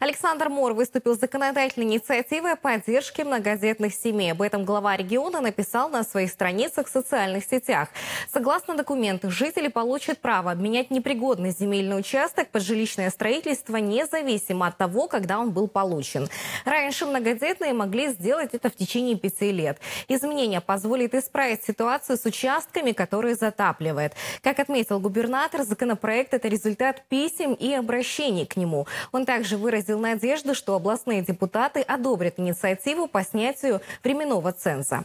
Александр Мор выступил с законодательной инициативой о поддержке многодетных семей. Об этом глава региона написал на своих страницах в социальных сетях. Согласно документу, жители получат право обменять непригодный земельный участок под жилищное строительство независимо от того, когда он был получен. Раньше многодетные могли сделать это в течение пяти лет. Изменение позволит исправить ситуацию с участками, которые затапливает. Как отметил губернатор, законопроект – это результат писем и обращений к нему. Он также выразил надежду, что областные депутаты одобрят инициативу по снятию временного ценза.